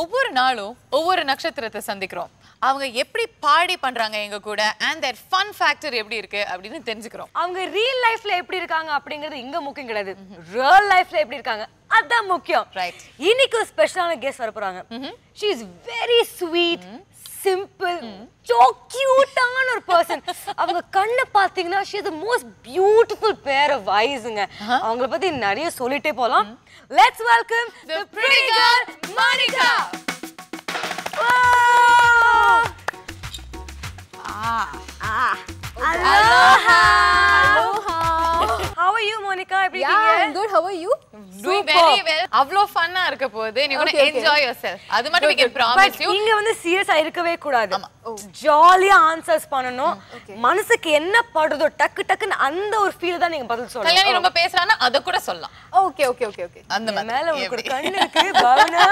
ஒவ்வொரு நாளும் ஒவ்வொரு நட்சத்திரத்தை சந்திக்கிறோம். அவங்க எப்படி பாடி பண்றாங்க எங்க கூட அண்ட் their ஃபன் ஃபேக்டர் எப்படி இருக்கு அப்படின்னு தெரிஞ்சுக்கிறோம். அவங்க ரியல் லைஃப்ல எப்படி இருக்காங்க அப்படிங்கிறது இங்க முக்கியம் கிடையாது. ரியல் லைஃப்ல எப்படி இருக்காங்க அதான் முக்கியம். Right. இன்னைக்கு ஸ்பெஷலான கெஸ்ட் வர போறாங்க she is very sweet simple so கியூட்டான ஒரு பர்சன் அவங்க கண்ணை பாத்தீங்கன்னா she the most beautiful pair of ஐஸ்ங்க அவங்கள பத்தி நிறைய சொல்லிட்டே போலாம். Let's welcome pretty girl, Monica. How are you Monica எப்படி இருக்கீங்க good. How are you? Doing very well. அவ்வளோ ஃபன்னா இருக்க போகுது. நீ கூட. என்ஜாய் யுவர் செல்ஃப் அது மட்டும் we can promise you. இங்க வந்து சீரியஸா இருக்கவே கூடாது. ஜாலியா ஆன்சர்ஸ் பண்ணணும். மனசுக்கு என்ன படுதோ டக்கு டக்குன்னு அந்த ஒரு ஃபீல் தான் நீங்க பதில் சொல்லணும். கல்யாணி ரொம்ப பேசுறானா அத கூட சொல்லலாம். Okay, okay, okay, okay. அந்த மேல உங்களுக்கு கண்ணு இருக்கு பவனா?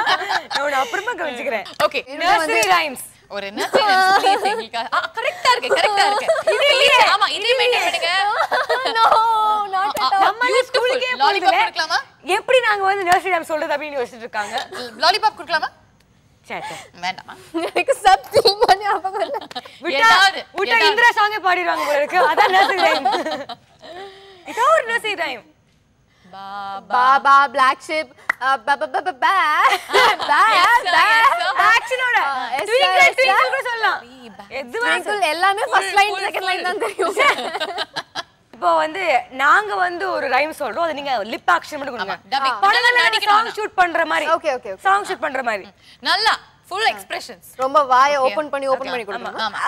நான் அப்புறமா கவனிச்சுக்கிறேன். ஓகே நர்சரி ரைம்ஸ் ஒரு எங்களுக்காக கரெக்டா இருக்கு கரெக்டா இருக்கு. Please, ஆமா இதே மெயின்டைன் பண்ணுங்க no, not at all. நம்ம ஸ்கூலுக்கே கொடுக்கலாமா எப்படி நாங்க வந்து நர்சரி ரைம் சொல்றது அப்படின்னு யோசிச்சுட்டு இருக்காங்க. லாலிபாப் கொடுக்கலாமா? பாடிடுவாங்க போல இருக்கு. அதான் நர்சரி ரைம் இதோ ஒரு நர்சரி ரைம் எது வேணா Twinkle எல்லாமே line தான் தெரியும். இப்போ வந்து நாங்க வந்து ஒரு ரைம் சொல்றோம். அது நீங்க லிப் ஆக்ஷன் மட்டும் கொடுங்க. சாங் ஷூட் பண்ற மாதிரி. okay, okay. சாங் ஷூட் பண்ற மாதிரி. நல்லா. ஃபுல் எக்ஸ்பிரஷன்ஸ் ரொம்ப வாயை ஓபன் பண்ணி ஓபன் பண்ணி கொடுக்கணும்? ஆமா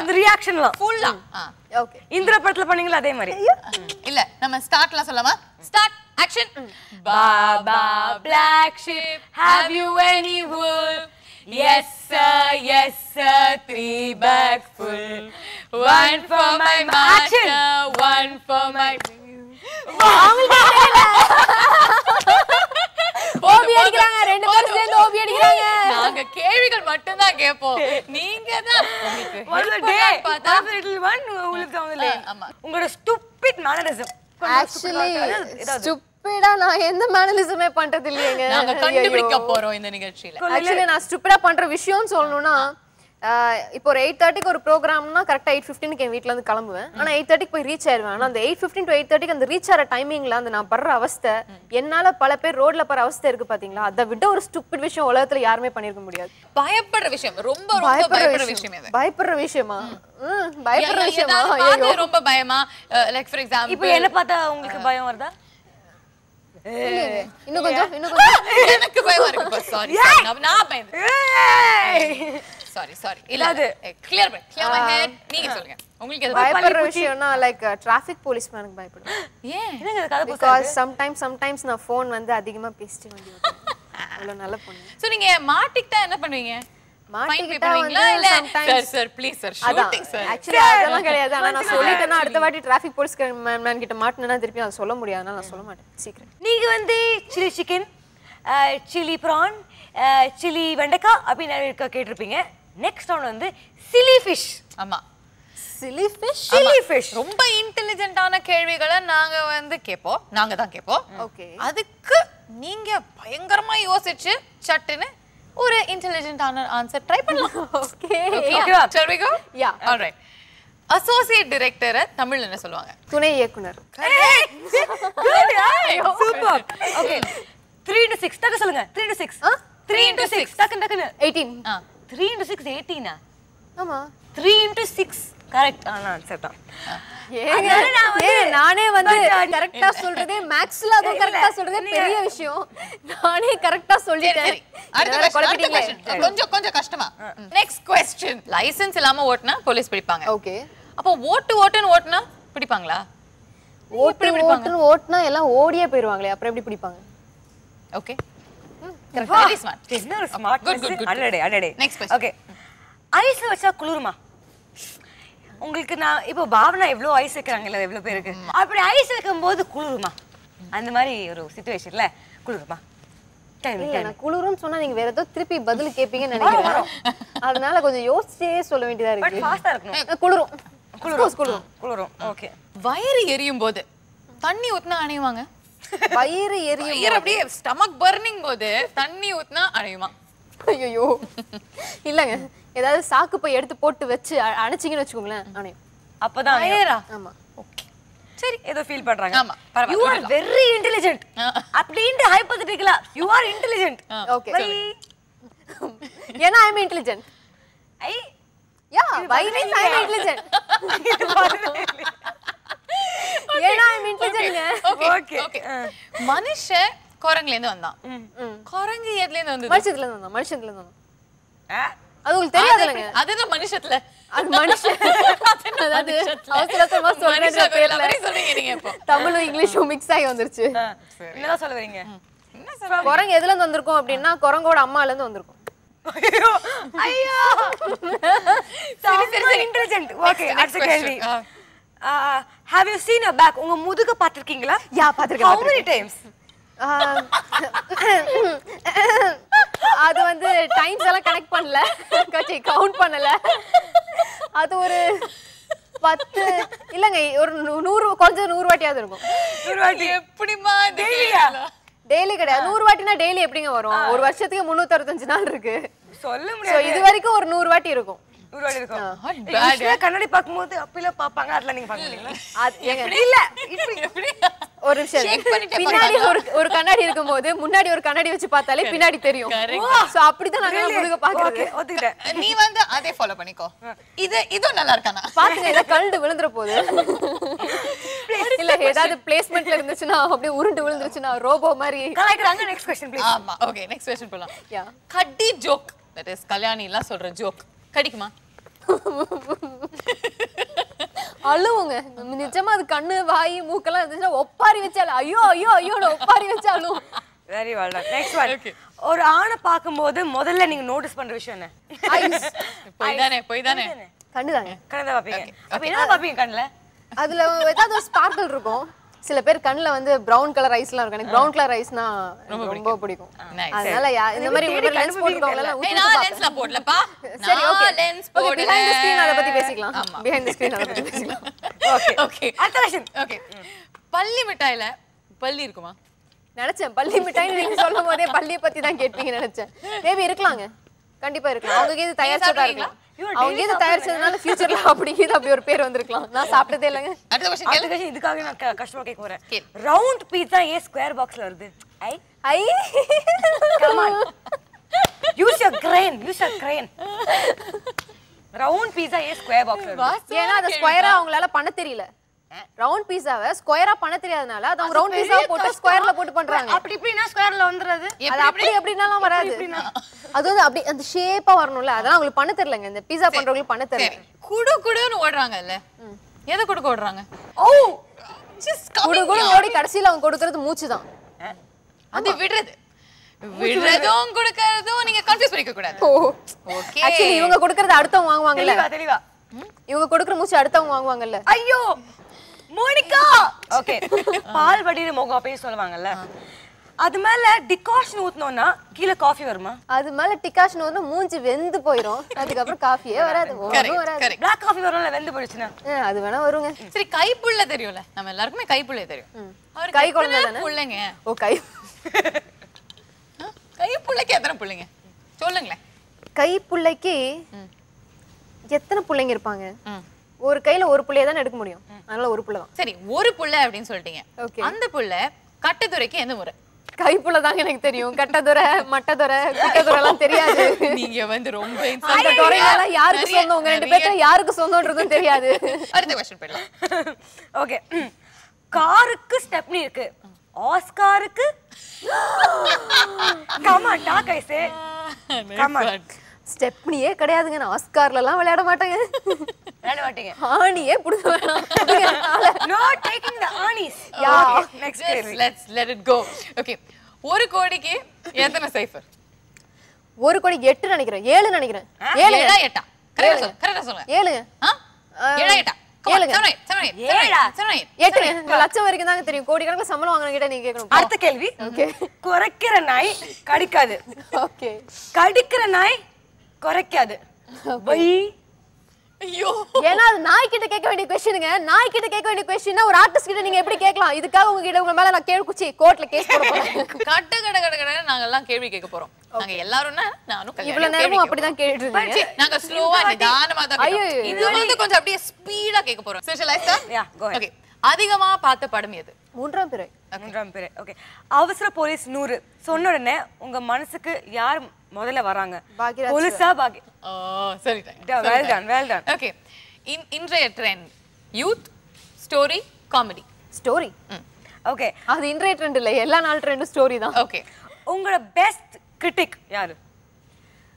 அந்த ரியாக்ஷன்லாம் ஃபுல்லா ஓகே இந்திர படத்துல பண்ணீங்களா அதே மாதிரி? இல்ல நம்ம ஸ்டார்ட்லாம் சொல்லலாமா start action Baba, black sheep, have you any wool? Yes, sir, yes, sir, three bags full. One for my master, one for my... மட்டும் தான் கேட்போம் நீங்க தான் உங்களுக்கு. ஆமா. உங்களோட stupid mannerism. ஆக்சுவலி. ஸ்டூப்பிடா நான் எந்த மேனலிசமே பண்றது இல்லையேங்க நாங்க கண்டுபிடிக்க போறோம் இந்த நிகழ்ச்சியில ஆக்சுவலி நான் ஸ்டூப்பிடா பண்ற விஷயம்னு சொல்லணும்னா இப்போ ஒரு எயிட் தேர்ட்டிக்கு ஒரு ப்ரோக்ராம்னா கரெக்டாக எயிட் ஃபிஃப்டினுக்கு என் வீட்ல இருந்து கிளம்புவேன். ஆனா எயிட் தேர்ட்டிக்கு போய் ரீச் ஆயிடுவேன் ஆனா அந்த எயிட் ஃபிஃப்டின் டு எயிட் தேர்ட்டிக்கு அந்த ரீச் ஆகிற டைமிங்ல அந்த நான் படுற அவஸ்தை என்னால பல பேர் ரோட்ல படுற அவஸ்தை இருக்கு பாத்தீங்களா? அதை விட ஒரு ஸ்டூப்பிட் விஷயம் உலகத்துல யாருமே பண்ணிருக்க முடியாது. பயப்படுற விஷயம். ரொம்ப ரொம்ப பயப்படுற விஷயம். பயப்படுற விஷயமா? பயப்படுற விஷயமா? ரொம்ப பயமா? லைக் ஃபார் இப்போ எக்ஸாம்பிள் என்ன பார்த்தா உங்களுக்கு பயம் வருதா? இன்னும் கொஞ்சம் இன்னும் கொஞ்சம். எனக்கு பயமா இருக்கு சாரி நான் பயந்து. சாரி சாரி இல்ல அது கிளியர் பண்ணு கிளியர் மை ஹெட் நீங்க சொல்லுங்க. உங்களுக்கு எது? பயப்படுற விஷயம்னா லைக் டிராஃபிக் போலீஸ் மேனுக்கு பயப்படுவேன் ஏன்? என்னங்க இது கதை பிகாஸ் சம்டைம்ஸ் சம்டைம்ஸ் நான் ஃபோன் வந்து அதிகமா பேசிட்டு வண்டி ஓட்டுவேன். அவ்வளோ நல்ல பொண்ணு. சோ நீங்க மாட்டிக்கிட்டா என்ன பண்ணுவீங்க? பே அடுத்த வாட்டி டிராஃபிக் போலீஸ் மேன் கிட்ட மாட்டினா திருப்பி அதை சொல்ல முடியாது. நான் சொல்ல மாட்டேன். சீக்கிரம். நீங்க வந்து chilli chicken chilli prawn chilli வெண்டைக்காய் அப்படின்னு கேட்டிருப்பீங்க. நெக்ஸ்ட் ஒன் வந்து சில்லி ஃபிஷ் ஆமா. சில்லி ஃபிஷ் சில்லி ஃபிஷ் ரொம்ப இன்டெலிஜென்ட்டான கேள்விகளை நாங்க வந்து கேட்போம். நாங்க தான் கேட்போம். ஓகே அதுக்கு நீங்க பயங்கரமா யோசிச்சு சட்டுன்னு ஒரு இன்டெலிஜென்ட்டான ஆன்சர் ட்ரை பண்ணலாம். ஓகே ஓகேவா Shall we go? Yeah. All right. Associate டைரக்டரை தமிழ்ல என்ன சொல்லுவாங்க? துணை இயக்குனர். Super okay three into six டக்கு சொல்லுங்க. Three into six three into six டக்கு டக்குன்னு எயிட்டீன் ஆ. த்ரீ இன்டு சிக்ஸ் எயிட்டீனா ஆமா. த்ரீ இன்டு சிக்ஸ் கரெக்ட் ஆனா ஆன்சர் தான். நானே வந்து கரெக்டா சொல்றதே மேக்ஸ்ல அதுவும் கரெக்டா சொல்றதே பெரிய விஷயம். நானே கரெக்டா சொல்லிட்டேன். கொஞ்சம் கொஞ்சம் கஷ்டமா. நெக்ஸ்ட் கொஸ்டின் லைசென்ஸ் இல்லாம ஓட்டுனா போலீஸ் பிடிப்பாங்க. ஓகே. அப்போ ஓட்டு ஓட்டுன்னு ஓட்டுனா பிடிப்பாங்களா? ஓட்டு ஓட்டு ஓட்டுனா எல்லாம் ஓடியே போயிருவாங்களே அப்புறம் எப்படி பிடிப்பாங்க? ஓகே வெரி ஸ்மார்ட் என்ன ஒரு ஸ்மார்ட் Good, good, good, அடடே அடடே Next question. ஓகே ஐஸ் வச்சா குளிருமா? உங்களுக்கு நான் இப்போ பாவனா எவ்வளோ ஐஸ் வைக்கிறாங்கல்ல எவ்வளோ பேருக்கு அப்படி ஐஸ் வைக்கும்போது குளிருமா? அந்த மாதிரி ஒரு சுச்சுவேஷன்ல குளிருமா? குளிரும்னு சொன்னா நீங்க வேற ஏதோ திருப்பி பதில் கேப்பீங்கன்னு நினைக்கிறேன். அதனால கொஞ்சம் யோசிச்சே சொல்ல வேண்டியதா பட் இருக்கு. குளிரும். குளிரும். குளிரும். குளிரும். ஓகே வயிறு எரியும் போது தண்ணி ஊத்துனா அணையுவாங்க வயிறு எரியும்? வயிறு அப்படியே ஸ்டமக் பர்னிங் போது தண்ணி ஊத்துனா அணையுமா ஐயோ இல்லைங்க. ஏதாவது சாக்கு போய் எடுத்து போட்டு வச்சு அணைச்சிங்கன்னு வச்சுக்கோங்களேன் அணையும். அப்பதான் அயரா ஆமா. சரி ஏதோ ஃபீல் பண்றாங்க. ஆமா, யூ ஆர் வெரி இன்டெலிஜென்ட் அப்படின்ட்டு ஹைப்போதெட்டிக்கலா யூ ஆர் இன்டெலிஜென்ட் ஓகே ஏன்னா I'm intelligent I. Yeah why means I'm intelligent ஏன்னா ஓகே. ஓகே மனுஷன் குரங்குல இருந்து வந்தான் குரங்கு எதுல இருந்து வந்தது மனுஷத்துல இருந்து வந்தோம் மனுஷத்துல. இருந்து வந்தோம் அது உங்களுக்கு தெரியாதுலங்க அதுதான் மனுஷத்துல. அது மனுஷன் அதாவது அவசர அவசரமா சொல்றேன்ற பேர்ல சொல்றீங்க நீங்க இப்போ. தமிழும் இங்கிலீஷும் மிக்ஸ் ஆகி வந்துருச்சு. என்னதான் சொல்ல வரீங்க என்ன சொல்ற குரங்கு எதுல இருந்து வந்திருக்கும் அப்படின்னா குரங்கோட அம்மால இருந்து வந்திருக்கும். ஐயோ! ஐயோ! செம்ம இன்டெலிஜென்ட் ஓகே அடுத்த கேள்வி. Have you seen a back உங்க முதுக பாத்திருக்கீங்களா யா பாத்திருக்கேன் ஹவ் மெனி டைம்ஸ் ஆஹ், அது வந்து டைம்ஸ் எல்லாம் கனெக்ட் பண்ணல. கட்சி கவுண்ட் பண்ணல. அது ஒரு பத்து இல்லைங்க ஒரு நூறு குறைஞ்சது நூறு வாட்டியாவது இருக்கும். ஒரு வாட்டி. எப்படிமா டெய்லியா? டெய்லி கிடையாது. நூறு வாட்டினா டெய்லி எப்படிங்க வரும்? ஒரு வருஷத்துக்கு முந்நூத்தி அறுபத்தஞ்சு நாள் இருக்கு. சொல்ல ஸோ முடியாது. இது வரைக்கும் ஒரு நூறு வாட்டி இருக்கும். ஒரு வாட்டி இருக்கும் Not ஏய், usually கண்ணாடி பார்க்கும்போது அப்பெல்லாம் பார்ப்பாங்க அதெல்லாம் நீங்க பார்க்கலீங்களா அது ஏங்க, இல்ல இப்படி எப்படி ஒரு நிமிஷம் Shake இருங்க. பண்ணிட்டே பின்னாடி ஒரு ஒரு கண்ணாடி இருக்கும்போது முன்னாடி ஒரு கண்ணாடி வச்சு பார்த்தாலே பின்னாடி தெரியும் Correct. சோ அப்படிதான் நாங்க முழுக பாக்குறது ஓகே ஒத்துக்கிட்டேன் நீ வந்து அதே ஃபாலோ பண்ணிக்கோ இது இதுவும் நல்லா இருக்கானா பாத்துங்க ஏதாவது கழுண்டு விழுந்துற போகுது இல்ல ஏதாவது பிளேஸ்மெண்ட்ல இருந்துச்சுன்னா அப்படியே உருண்டு விழுந்துருச்சுன்னா ரோபோ மாதிரி கலாய்க்கிறாங்க நெக்ஸ்ட் கொஸ்டின் ப்ளீஸ் ஆமா ஓகே நெக்ஸ்ட் क्वेश्चन போலாம் யா கட்டி ஜோக் தட் இஸ் கல்யாணி எல்லாம் சொல்ற ஜோக் கடிக்குமா அழுவுங்க. நிஜமா அது கண்ணு வாய் மூக்கெல்லாம் இருந்துச்சுன்னா ஒப்பாரி வச்சாலும் ஐயோ ஐயோ ஐயோ ஒப்பாரி வச்சாலும் வெரி வெல் நெக்ஸ்ட் ஒன் ஒரு ஆணை பார்க்கும்போது முதல்ல நீங்க நோட்டீஸ் பண்ற விஷயம் என்ன? போய் தானே போய் தானே. கண்ணுதாங்க கண்ணை பாப்பீங்க அப்ப என்ன பாப்பீங்க கண்ணுல? அதுல ஏதாவது ஒரு ஸ்பார்க்கிள் இருக்கும். சில பேர் கண்ணுல வந்து பிரவுன் கலர் ஐஸ்லாம் இருக்கும். எனக்கு பிரவுன் கலர் ஐஸ்னா ரொம்ப பிடிக்கும். அதனால இந்த மாதிரி லென்ஸ் எல்லாம் நான் லென்ஸ்ல போடலப்பா? சரி ஓகே லென்ஸ் ஓகே போடல பிஹைண்ட் தி ஸ்கிரீன் அத பத்தி பேசிக்கலாம். ஆமா. பிஹைண்ட் தி ஸ்கிரீன் அத பத்தி பேசிக்கலாம். ஓகே ஓகே அடுத்த கொஸ்டின் ஓகே பள்ளி மிட்டாயில பள்ளி இருக்குமா? நினைச்சேன். பள்ளி மிட்டாய் நீங்க சொல்லும் போதே பள்ளியை பத்தி தான் கேட்பீங்க நினைச்சேன். மேபி இருக்கலாங்க. கண்டிப்பா இருக்கலாம். அவங்க தயாரிச்சதா சாப்பிடுவீங்களா? இருக்கலாம். அவங்க இது தயாரிச்சதுனால ஃபியூச்சர்ல அப்படி இது அப்படி ஒரு பேர் வந்திருக்கலாம். நான் சாப்பிட்டதே இல்லைங்க. அடுத்த கொஸ்டின் அடுத்த கொஸ்டின் இதுக்காக நான் கஷ்டமா கேட்க போறேன். ரவுண்ட் பீட்சா ஏன் ஸ்கொயர் பாக்ஸ்ல வருது? I. I. Come on use your brain use your brain round pizza ஏன் ஸ்கொயர் பாக்ஸ்ல வருது? ஏன்னா அதை ஸ்கொயரா அவங்களால பண்ண தெரியல. ரவுண்ட் பீஸாவை ஸ்கொயரா பண்ண தெரியாதனால அது அவங்க ரவுண்ட் பீஸா போட்டு ஸ்கொயர்ல போட்டு பண்றாங்க. அப்படி இப்படினா ஸ்கொயர்ல வந்துறது அது அப்படி அப்படினாலாம் வராது. அது வந்து அப்படி அந்த ஷேப்பா வரணும்ல. அதெல்லாம் அவங்களுக்கு பண்ண தெரியலங்க. இந்த பீஸா பண்றவங்களுக்கு பண்ண தெரியல. குடு குடுன்னு ஓடுறாங்கல்ல. எதை கொடுக்க ஓடுறாங்க? ஓ! குடு குடு. ஓடி கடைசியில அவங்க கொடுக்கறது மூச்சு தான் அது விடுறது. விடுறதும் கொடுக்கறதும் நீங்க கன்ஃபியூஸ் பண்ணிக்க கூடாது ஓகே ஆக்சுவலி இவங்க கொடுக்கறது அடுத்தவங்க வாங்குவாங்கல்ல. தெளிவா இவங்க கொடுக்குற மூச்சு அடுத்தவங்க வாங்குவாங்கல்ல. ஐயோ! மோனிகா! ஓகே. பால் வடிகிற முகம் அப்படின்னு சொல்லுவாங்கல்ல. அது மேல டிகாஷன் ஊத்துனோம்னா கீழே காஃபி வருமா? அது மேல டிகாஷன் வந்து மூஞ்சி வெந்து போயிரும். அதுக்கப்புறம் காஃபியே வராது. வராது. கரெக்ட் பிளாக் காஃபி வரும்ல வெந்து போயிடுச்சுன்னா? அது வேணா வருங்க. சரி கைப்புள்ள தெரியும்ல. நம்ம எல்லாருக்குமே கைப்புள்ள தெரியும். அவருக்கு கை குழந்தை தானே? புள்ளைங்க? ஓ கை? கைப்புள்ளைக்கு எத்தனை புள்ளைங்க? சொல்லுங்களேன். கை புள்ளைக்கு எத்தனை புள்ளைங்க இருப்பாங்க? ம். ஒரு கையில ஒரு புள்ளைய தான் எடுக்க முடியும். அதனால ஒரு புள்ள தான் சரி ஒரு புள்ள அப்படின்னு சொல்லிட்டீங்க. Okay. அந்த புள்ள கட்டத்துறைக்கு எந்த முறை கை புள்ள தாங்க எனக்கு தெரியும். கட்டதுரை மட்டதுரை குட்டதுரை எல்லாம் தெரியாது. நீங்க வந்து ரொம்ப அந்த துறையெல்லாம் யாருக்கு சொந்தம்? உங்க ரெண்டு பேர்த்துல யாருக்கு சொந்தம்ன்றதும் தெரியாது. அடுத்த கொஸ்டின் போயிடலாம். ஓகே காருக்கு ஸ்டெப்னி இருக்கு. ஆஸ்காருக்கு? கமா டாக் ஐசே Come on. ஸ்டெப்னியே கிடையாதுங்க. நான் ஆஸ்கார்ல எல்லாம் விளையாட மாட்டேங்க. விளையாட மாட்டீங்க. ஆணியே ஆளை. No taking the. Next okay. ஒரு கோடிக்கு எத்தனை சைஃபர் ஒரு கோடி எட்டு நினைக்கிறேன். ஏழு நினைக்கிறேன். ஏழுங்க. ஏழா எட்டா? கரெக்டா சொல்லுங்க கரெக்டா சொல்லுங்க ஏழா எட்டா? ஏழா? உங்க லட்சம் வரைக்கும் தாங்க தெரியும். கோடி கணக்குல சம்பளம் வாங்கின கிட்ட நீங்க கேட்கணும். அடுத்த கேள்வி. குறைக்கிற நாய் கடிக்காது. ஓகே. கடிக்கிற நாய் குறைக்காது. வை ஐயோ. ஏன்னா அது நாய் கிட்ட கேட்க வேண்டிய கொஸ்டினுங்க நாய் கிட்ட கேட்க வேண்டிய கொஸ்டின் ஒரு ஆர்டிஸ்ட் கிட்ட நீங்க எப்படி கேட்கலாம்? இதுக்காக உங்ககிட்ட உங்க மேல நான் கேள்வி குச்சி கோர்ட்ல கேஸ் போட போறேன். கட்ட கட கட கட நாங்க எல்லாம் கேள்வி கேட்க போறோம். நாங்க எல்லாரும்னா நானும் இவ்வளவு நேரமும் அப்படிதான் கேட்டுட்டு இருந்தீங்க. நாங்க ஸ்லோவா நிதானமா தான். இது வந்து கொஞ்சம் அப்படியே ஸ்பீடா கேட்க போறோம். Specialise go ahead. ஓகே அதிகமா பார்த்த படம் எது? மூன்றாம் பிறை. மூன்றாம் பேரு ஓகே அவசர போலீஸ் நூறு. சொன்ன உடனே உங்க மனசுக்கு யார் முதல்ல வராங்க. போலீஸா பாக்கி oh well done well done. Okay இன்றைய trend youth story comedy story okay அது இன்றைய ட்ரெண்ட் இல்ல எல்லா நாள் ட்ரெண்டும் ஸ்டோரி தான். ஓகே உங்களோட பெஸ்ட் கிரிட்டிக் யாரு?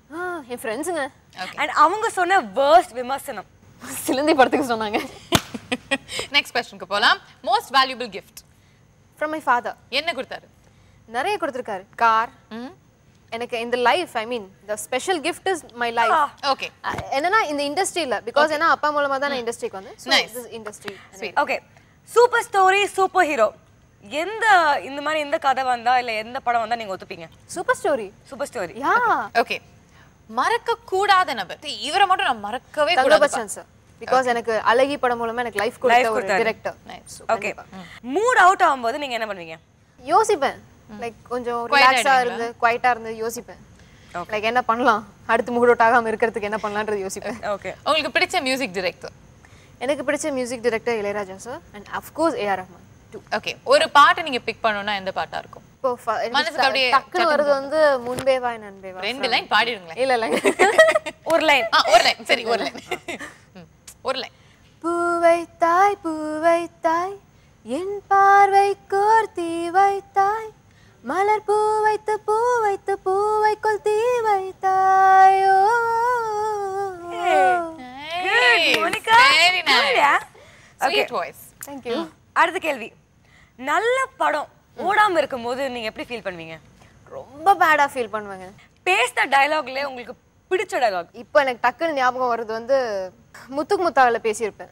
ஆ, என் ஃப்ரெண்ட்ஸுங்க அண்ட் அவங்க சொன்ன வேர்ஸ்ட் விமர்சனம்? சிலந்தி படத்துக்கு சொன்னாங்க. நெக்ஸ்ட் கொஸ்டினுக்கு போலாம். Most valuable gift from my father என்ன கொடுத்தாரு? நிறைய கொடுத்துருக்காரு. கார் ம். எனக்கு இந்த life I mean the special gift is my life okay என்னன்னா இந்த இண்டஸ்ட்ரியில பிகாஸ் ஏன்னா அப்பா மூலமா தான் நான் இண்டஸ்ட்ரிக்கு வந்தேன். Nice. So industry okay super story super hero எந்த இந்த மாதிரி எந்த கதை வந்தா இல்ல எந்த படம் வந்தா நீங்க ஒத்துப்பீங்க? Super story super story yeah okay மறக்க கூடாத நபர். இவரை மட்டும் நான் மறக்கவே கூடாது பச்சன் சார் பிகாஸ் எனக்கு அழகி படம் மூலமா எனக்கு லைஃப் கொடுத்த ஒரு. டிரெக்டர் ஓகே மூட் அவுட் ஆகும்போது நீங்க என்ன பண்ணுவீங்க? யோசிப்பேன். லைக் கொஞ்சம் Quiet ரிலாக்ஸா ஆயிடுவீங்களா? இருந்து குவைட்டா இருந்து யோசிப்பேன். லைக் என்ன பண்ணலாம்? அடுத்து மூட் அவுட் ஆகாம இருக்கிறதுக்கு என்ன பண்ணலான்றது யோசிப்பேன். ஓகே உங்களுக்கு பிடிச்ச மியூசிக் டைரக்டர் எனக்கு பிடிச்ச music director Ilaiyaraaja sir and of course AR Rahman too okay ஒரு பாட்டு நீங்க பிக் பண்ணனும்னா எந்த பாட்டா இருக்கும்? இப்போ மனசுக்கு அப்படியே வருது வந்து முன்பே வா ரெண்டு லைன் பாடிடுங்களேன். இல்ல இல்ல. ஒரு லைன் ஒரு லைன் சரி ஒரு லைன் ஒரு லைன் பூவை தாய் பூவை தாய் என் பார்வை கோர்த்தி வைத்தாய். மலர் பூ வைத்து பூ வைத்து பூவைக்குள் தீ வைத்தாய். அடுத்த கேள்வி. நல்ல படம் ஓடாம இருக்கும்போது நீங்க எப்படி ஃபீல் பண்ணுவீங்க? ரொம்ப பேடா ஃபீல் பண்ணுவேங்க. பேசின டயலாக்ல உங்களுக்கு பிடிச்ச டயலாக் இப்போ எனக்கு டக்குன்னு ஞாபகம் வருது வந்து முத்துக்கு முத்தாவில் பேசியிருப்பேன்.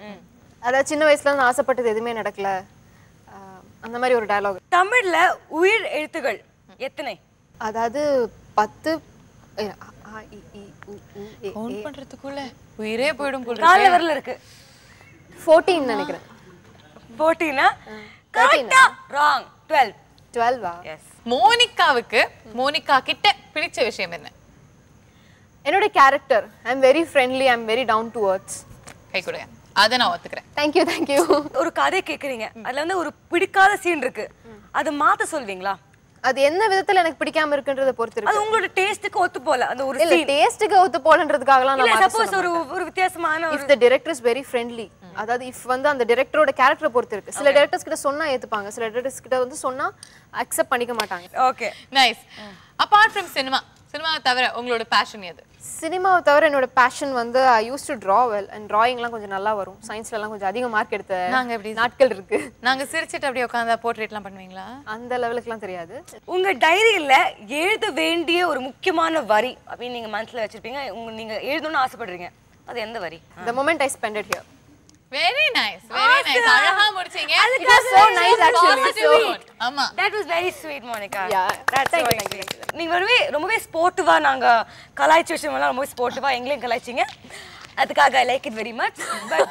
அதாவது சின்ன வயசுல நான் ஆசைப்பட்டது எதுவுமே நடக்கல. அந்த மாதிரி ஒரு டயலாக் தமிழ்ல உயிர் எழுத்துகள் எத்தனை? அதாவது பத்து ஆ, கவுண்ட் பண்றதுக்குள்ள உயிரே போயிடும் போல கால இருக்கு. வரல இருக்கு. ஃபோர்டீன் நினைக்கிறேன். போட்டினா கரெக்டா ராங் டுவெல் டுவெல்வா எஸ் மோனிகாவுக்கு மோனிகா கிட்ட பிடிச்ச விஷயம் என்ன? என்னோட character I am very friendly I am very down to earths கை கொடுங்க. அதை நான் ஒத்துக்கிறேன். தேங்க்யூ தேங்க்யூ ஒரு கதை கேக்குறீங்க. அதுல வந்து ஒரு பிடிக்காத சீன் இருக்கு. அது மாத்த சொல்வீங்களா? அது என்ன விதத்துல எனக்கு பிடிக்காம இருக்குன்றத பொறுத்து அது இருக்கு உங்களோட டேஸ்டுக்கு ஒத்து போல அந்த ஒரு இல்ல சீன் டேஸ்ட்டுக்கு ஒத்து போலன்றதுக்காகலாம் நான் சப்போஸ் ஒரு ஒரு வித்தியாசமான ஒரு if the director is very friendly அதாவது இஃப் வந்து அந்த டிரெக்டரோட கேரக்டரை பொறுத்து இருக்கு. சில டேரக்டர்ஸ் கிட்ட சொன்னா ஏத்துப்பாங்க. சில டேரக்டர்ஸ் கிட்ட வந்து சொன்னா அக்செப்ட் பண்ணிக்க மாட்டாங்க. Okay nice apart from cinema சினிமாவை தவிர உங்களோட பேஷன் எது? சினிமாவை தவிர என்னோட பேஷன் வந்து I use to draw well and டிராயிங்லாம் கொஞ்சம் நல்லா வரும். சயின்ஸ்ல எல்லாம் கொஞ்சம் அதிக மார்க் எடுத்த நாங்க எப்படி நாட்கள் இருக்கு. நாங்க சிரிச்சிட்டு அப்படியே உட்காந்தா போர்ட்ரேட்லாம் பண்ணுவீங்களா? அந்த லெவலுக்குலாம் தெரியாது. உங்க டைரியில எழுத வேண்டிய ஒரு முக்கியமான வரி அப்படின்னு நீங்க மனசுல வச்சிருப்பீங்க. உங்க நீங்க எழுதணும்னு ஆசைப்படுறீங்க. அது எந்த வரி? Moment i spent it here. Very nice very nice அழகா முடிச்சீங்க. actually. Positive So- note. ஆமா. That was very sweet Monica Yeah. That's Thank so you, thank nice. நீங்க ரொம்பவே ரொம்பவே ஸ்போர்ட்டிவா நாங்க கலாய்ச்ச விஷயமெல்லாம் ரொம்ப ஸ்போர்ட்டிவா எங்களையும் கலாய்ச்சிங்க. அதுக்காக I like it very much but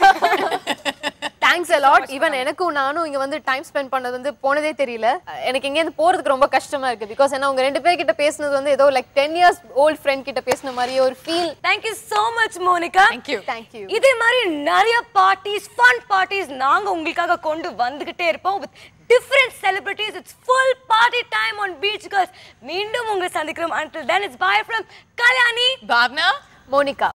thanks lot. Even எனக்கும் நானும் இங்க வந்து டைம் ஸ்பெண்ட் பண்ணது வந்து போனதே தெரியல. எனக்கு இங்க இருந்து போறதுக்கு ரொம்ப கஷ்டமா இருக்கு. பிகாஸ் ஏன்னா உங்க ரெண்டு பேர் கிட்ட பேசுனது வந்து ஏதோ like ten years old friend கிட்ட பேசின மாதிரியே ஒரு feel thank you so much Monica Thank you. Thank you இதே மாதிரி நிறைய பார்ட்டிஸ் ஃபன் பார்ட்டிஸ் நாங்க உங்களுக்காக கொண்டு வந்துகிட்டே இருப்போம். With different celebrities it's full party time on beach girls மீண்டும் உங்களை சந்திக்கிறோம் until then it's bye from Kalyani Bhavna Monika